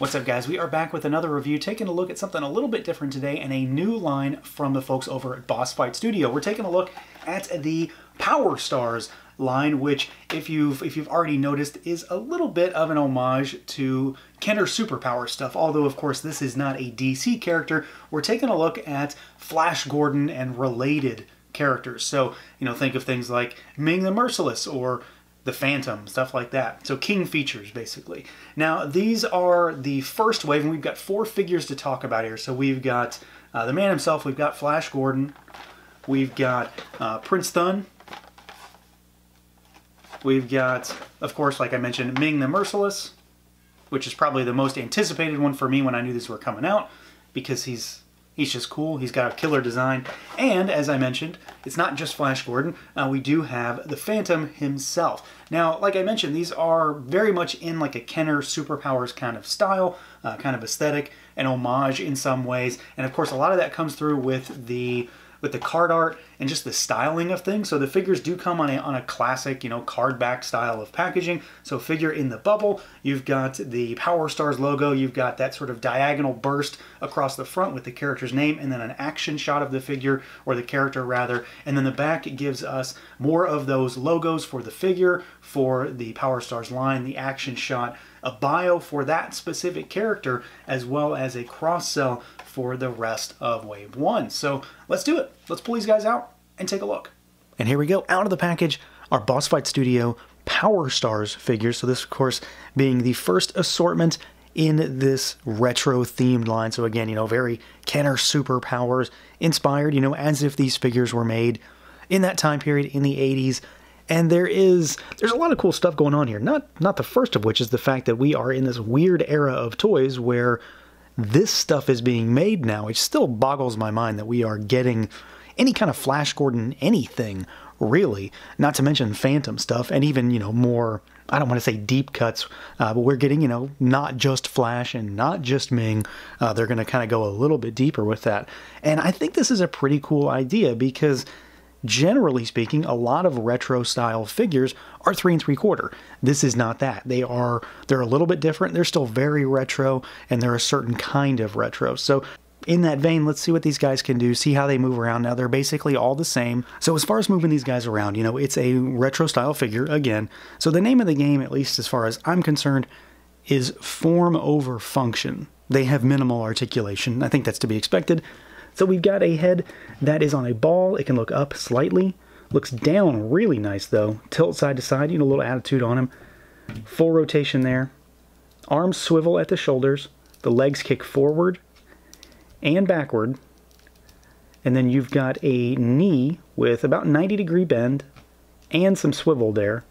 What's up guys? We are back with another review, taking a look at something a little bit different today and a new line from the folks over at Boss Fight Studio. We're taking a look at the Power Stars line, which if you've if you've already noticed is a little bit of an homage to Kenner Superpower stuff, although of course this is not a DC character. We're taking a look at Flash Gordon and related characters. So, you know, think of things like Ming the Merciless or the Phantom, stuff like that. So King features, basically. Now, these are the first wave, and we've got four figures to talk about here. So we've got uh, the man himself, we've got Flash Gordon, we've got uh, Prince Thun, we've got, of course, like I mentioned, Ming the Merciless, which is probably the most anticipated one for me when I knew these were coming out, because he's He's just cool. He's got a killer design. And as I mentioned, it's not just Flash Gordon. Uh, we do have the Phantom himself. Now, like I mentioned, these are very much in like a Kenner Superpowers kind of style, uh, kind of aesthetic, an homage in some ways. And of course, a lot of that comes through with the with the card art and just the styling of things. So the figures do come on a, on a classic, you know, card back style of packaging. So figure in the bubble, you've got the Power Stars logo, you've got that sort of diagonal burst across the front with the character's name and then an action shot of the figure or the character rather. And then the back gives us more of those logos for the figure, for the Power Stars line, the action shot, a bio for that specific character, as well as a cross sell for the rest of Wave 1. So let's do it. Let's pull these guys out and take a look. And here we go. Out of the package, our Boss Fight Studio Power Stars figures. So this, of course, being the first assortment in this retro themed line. So again, you know, very Kenner superpowers inspired, you know, as if these figures were made in that time period in the 80s. And there is there's a lot of cool stuff going on here. Not not the first of which is the fact that we are in this weird era of toys where this stuff is being made now. It still boggles my mind that we are getting any kind of Flash Gordon anything, really. Not to mention Phantom stuff, and even, you know, more, I don't want to say deep cuts, uh, but we're getting, you know, not just Flash and not just Ming. Uh, they're going to kind of go a little bit deeper with that. And I think this is a pretty cool idea because generally speaking, a lot of retro style figures are three and three quarter. This is not that. They are they're a little bit different. They're still very retro, and they're a certain kind of retro. So in that vein, let's see what these guys can do, see how they move around. Now, they're basically all the same. So, as far as moving these guys around, you know, it's a retro style figure again. So, the name of the game, at least as far as I'm concerned, is form over function. They have minimal articulation. I think that's to be expected. So we've got a head that is on a ball. It can look up slightly. Looks down really nice though. Tilt side to side, you know, a little attitude on him. Full rotation there. Arms swivel at the shoulders. The legs kick forward and backward. And then you've got a knee with about 90 degree bend and some swivel there.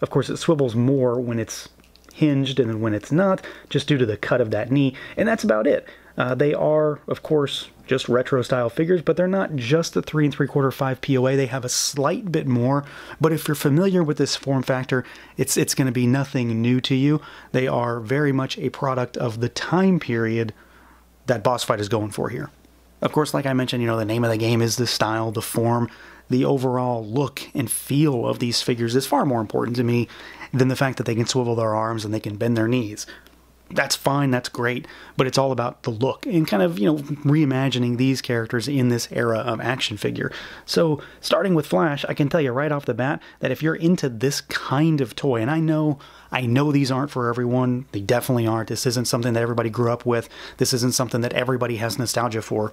Of course, it swivels more when it's hinged and when it's not, just due to the cut of that knee. And that's about it. Uh, they are, of course, just retro style figures, but they're not just the three and three quarter five POA. They have a slight bit more. But if you're familiar with this form factor, it's it's going to be nothing new to you. They are very much a product of the time period that Boss Fight is going for here. Of course, like I mentioned, you know, the name of the game is the style, the form, the overall look and feel of these figures is far more important to me than the fact that they can swivel their arms and they can bend their knees that's fine, that's great, but it's all about the look and kind of, you know, reimagining these characters in this era of action figure. So, starting with Flash, I can tell you right off the bat that if you're into this kind of toy, and I know I know these aren't for everyone, they definitely aren't. This isn't something that everybody grew up with. This isn't something that everybody has nostalgia for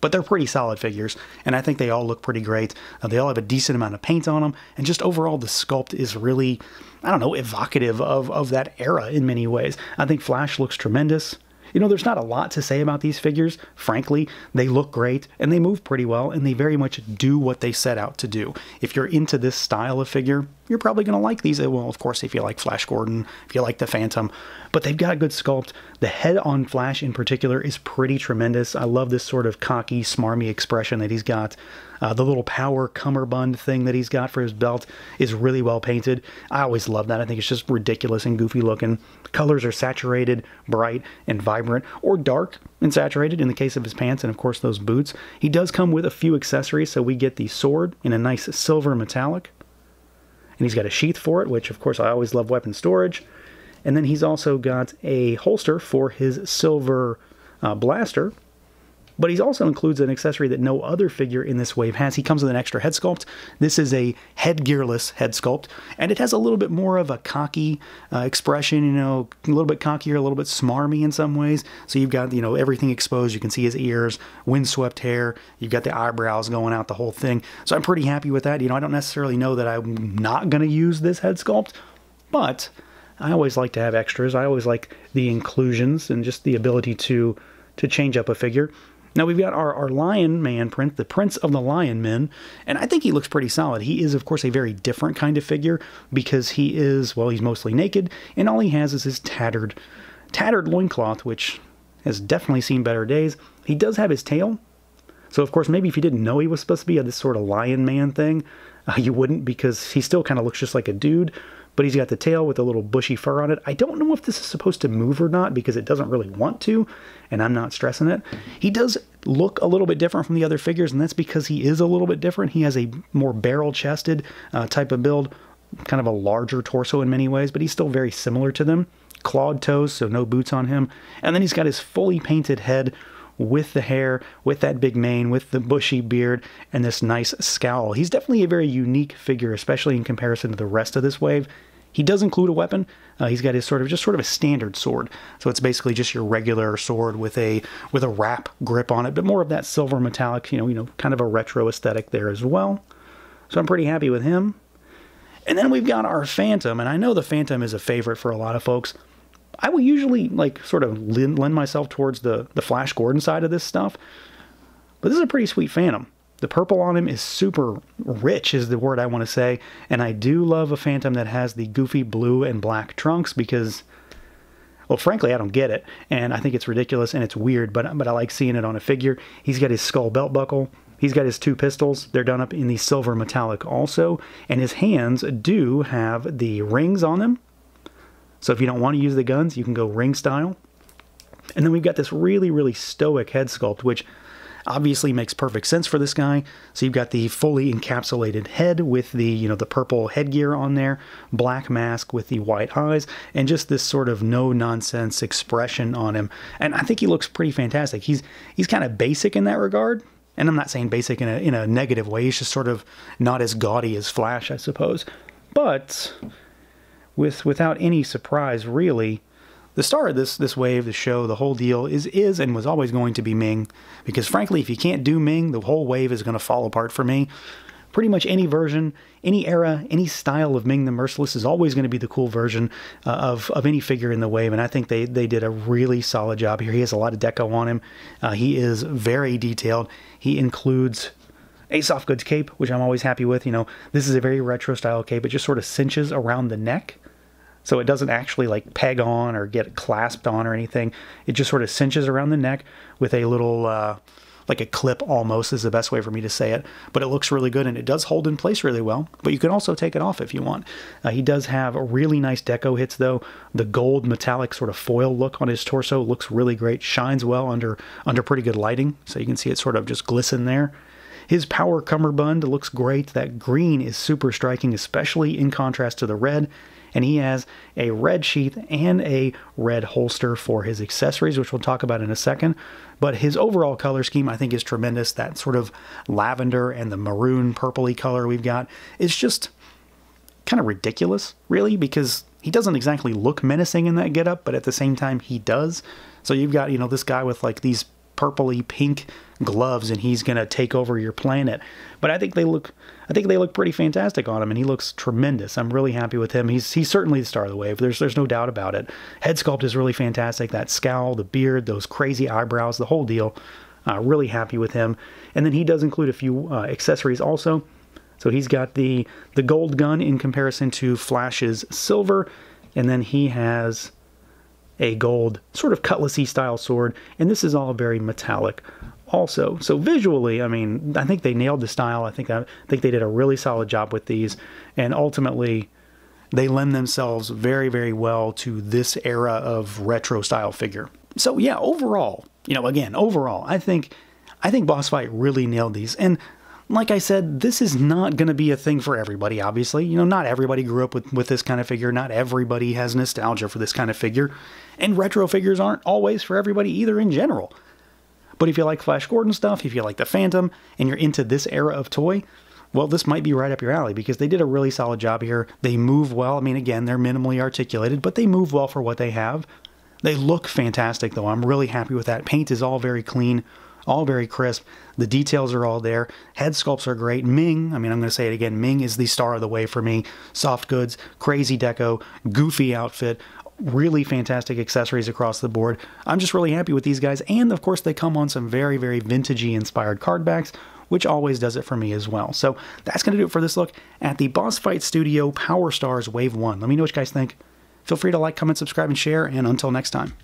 but they're pretty solid figures, and I think they all look pretty great. Uh, they all have a decent amount of paint on them, and just overall, the sculpt is really, I don't know, evocative of, of that era in many ways. I think Flash looks tremendous. You know, there's not a lot to say about these figures. Frankly, they look great and they move pretty well and they very much do what they set out to do. If you're into this style of figure, you're probably going to like these. Well, of course, if you like Flash Gordon, if you like the Phantom, but they've got good sculpt. The head on Flash in particular is pretty tremendous. I love this sort of cocky, smarmy expression that he's got. Uh, the little power cummerbund thing that he's got for his belt is really well painted. I always love that. I think it's just ridiculous and goofy looking. colors are saturated, bright, and vibrant, or dark and saturated in the case of his pants and, of course, those boots. He does come with a few accessories, so we get the sword in a nice silver metallic. And he's got a sheath for it, which, of course, I always love weapon storage. And then he's also got a holster for his silver uh, blaster, but he also includes an accessory that no other figure in this wave has. He comes with an extra head sculpt. This is a headgearless head sculpt, and it has a little bit more of a cocky uh, expression, you know, a little bit cockier, a little bit smarmy in some ways. So you've got, you know, everything exposed. You can see his ears, windswept hair. You've got the eyebrows going out, the whole thing. So I'm pretty happy with that. You know, I don't necessarily know that I'm not going to use this head sculpt, but I always like to have extras. I always like the inclusions and just the ability to to change up a figure. Now we've got our, our Lion Man print, the Prince of the Lion Men, and I think he looks pretty solid. He is, of course, a very different kind of figure because he is, well, he's mostly naked, and all he has is his tattered, tattered loincloth, which has definitely seen better days. He does have his tail, so of course, maybe if you didn't know he was supposed to be a, this sort of Lion Man thing, uh, you wouldn't because he still kind of looks just like a dude, but he's got the tail with a little bushy fur on it. I don't know if this is supposed to move or not because it doesn't really want to, and I'm not stressing it. He does look a little bit different from the other figures, and that's because he is a little bit different. He has a more barrel chested uh, type of build, kind of a larger torso in many ways, but he's still very similar to them. Clawed toes, so no boots on him. And then he's got his fully painted head with the hair, with that big mane, with the bushy beard, and this nice scowl. He's definitely a very unique figure, especially in comparison to the rest of this wave. He does include a weapon. Uh, he's got his sort of just sort of a standard sword. So it's basically just your regular sword with a with a wrap grip on it, but more of that silver metallic, you know, you know, kind of a retro aesthetic there as well. So I'm pretty happy with him. And then we've got our Phantom, and I know the Phantom is a favorite for a lot of folks. I will usually like sort of lend, lend myself towards the the Flash Gordon side of this stuff, but this is a pretty sweet Phantom. The purple on him is super rich, is the word I want to say, and I do love a Phantom that has the goofy blue and black trunks because, well, frankly, I don't get it, and I think it's ridiculous and it's weird, but but I like seeing it on a figure. He's got his skull belt buckle. He's got his two pistols. They're done up in the silver metallic also, and his hands do have the rings on them so if you don't want to use the guns, you can go ring style. And then we've got this really, really stoic head sculpt, which obviously makes perfect sense for this guy. So you've got the fully encapsulated head with the, you know, the purple headgear on there, black mask with the white eyes, and just this sort of no-nonsense expression on him. And I think he looks pretty fantastic. He's he's kind of basic in that regard. And I'm not saying basic in a in a negative way. He's just sort of not as gaudy as Flash, I suppose. But with without any surprise really. The star of this this wave, the show, the whole deal is is and was always going to be Ming, because frankly, if you can't do Ming, the whole wave is going to fall apart for me. Pretty much any version, any era, any style of Ming the Merciless is always going to be the cool version uh, of of any figure in the wave, and I think they they did a really solid job here. He has a lot of deco on him. Uh, he is very detailed. He includes a soft goods cape, which I'm always happy with. You know, this is a very retro style cape. It just sort of cinches around the neck so it doesn't actually like peg on or get clasped on or anything. It just sort of cinches around the neck with a little, uh, like a clip almost is the best way for me to say it. But it looks really good and it does hold in place really well. But you can also take it off if you want. Uh, he does have really nice deco hits though. The gold metallic sort of foil look on his torso looks really great. Shines well under under pretty good lighting. So you can see it sort of just glisten there. His power cummerbund looks great. That green is super striking, especially in contrast to the red and he has a red sheath and a red holster for his accessories, which we'll talk about in a second. But his overall color scheme, I think, is tremendous. That sort of lavender and the maroon purpley color we've got is just kind of ridiculous, really, because he doesn't exactly look menacing in that getup, but at the same time, he does. So you've got, you know, this guy with like these purpley pink gloves and he's going to take over your planet. But I think they look I think they look pretty fantastic on him and he looks tremendous. I'm really happy with him. He's he's certainly the star of the wave. There's there's no doubt about it. Head sculpt is really fantastic. That scowl, the beard, those crazy eyebrows, the whole deal. Uh, really happy with him. And then he does include a few uh, accessories also. So he's got the the gold gun in comparison to Flash's silver, and then he has a gold sort of cutlassy style sword, and this is all very metallic also. So visually, I mean, I think they nailed the style. I think I think they did a really solid job with these, and ultimately, they lend themselves very very well to this era of retro style figure. So yeah, overall, you know, again, overall, I think I think Boss Fight really nailed these, and like I said, this is not going to be a thing for everybody, obviously. You know, not everybody grew up with, with this kind of figure. Not everybody has nostalgia for this kind of figure. And retro figures aren't always for everybody either in general. But if you like Flash Gordon stuff, if you like the Phantom, and you're into this era of toy, well, this might be right up your alley because they did a really solid job here. They move well. I mean, again, they're minimally articulated, but they move well for what they have. They look fantastic, though. I'm really happy with that. Paint is all very clean, all very crisp. The details are all there. Head sculpts are great. Ming, I mean, I'm going to say it again Ming is the star of the way for me. Soft goods, crazy deco, goofy outfit, really fantastic accessories across the board. I'm just really happy with these guys. And of course, they come on some very, very vintagey inspired card backs, which always does it for me as well. So that's going to do it for this look at the Boss Fight Studio Power Stars Wave 1. Let me know what you guys think. Feel free to like, comment, subscribe, and share, and until next time.